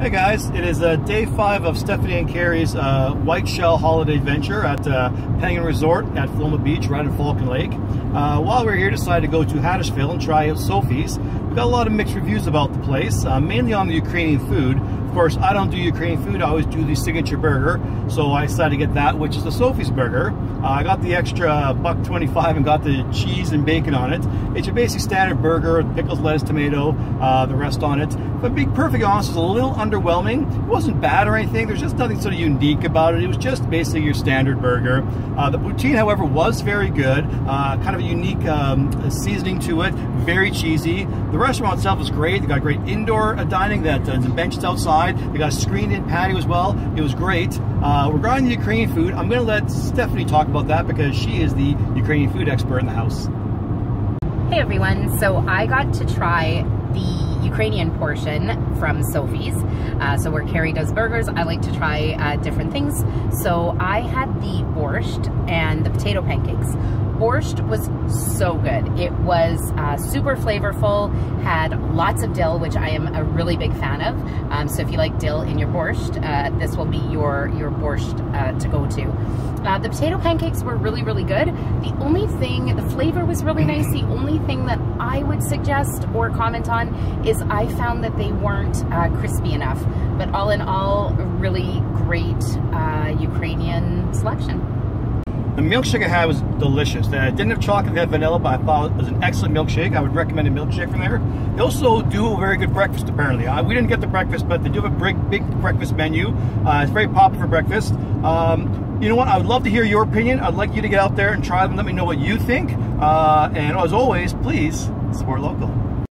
Hey guys, it is uh, day five of Stephanie and Carrie's uh, Whiteshell Holiday Adventure at uh, Penguin Resort at Floma Beach, right in Falcon Lake. Uh, while we are here, decided to go to Hadashville and try out Sophie's. We got a lot of mixed reviews about the place, uh, mainly on the Ukrainian food. Of course, I don't do Ukrainian food, I always do the signature burger, so I decided to get that, which is the Sophie's burger. Uh, I got the extra buck 25 and got the cheese and bacon on it. It's your basic standard burger, pickles, lettuce, tomato, uh, the rest on it. But being perfectly honest, it was a little underwhelming. It wasn't bad or anything, there's just nothing sort of unique about it. It was just basically your standard burger. Uh, the poutine, however, was very good. Uh, kind of a unique um, seasoning to it, very cheesy. The restaurant itself was great. They got great indoor dining that uh, benches outside outside. They got a screened-in patio as well. It was great. Uh, regarding the Ukrainian food, I'm going to let Stephanie talk about that because she is the Ukrainian food expert in the house. Hey everyone, so I got to try the Ukrainian portion from Sophie's. Uh, so where Carrie does burgers, I like to try uh, different things. So I had the borscht and the potato pancakes borscht was so good. It was uh, super flavorful, had lots of dill, which I am a really big fan of. Um, so if you like dill in your borscht, uh, this will be your, your borscht uh, to go to. Uh, the potato pancakes were really, really good. The only thing, the flavor was really nice. The only thing that I would suggest or comment on is I found that they weren't uh, crispy enough. But all in all, really great uh, Ukrainian selection. The milkshake I had was delicious. It didn't have chocolate, it had vanilla, but I thought it was an excellent milkshake. I would recommend a milkshake from there. They also do a very good breakfast, apparently. Uh, we didn't get the breakfast, but they do have a big, big breakfast menu. Uh, it's very popular for breakfast. Um, you know what? I would love to hear your opinion. I'd like you to get out there and try them. Let me know what you think. Uh, and as always, please support local.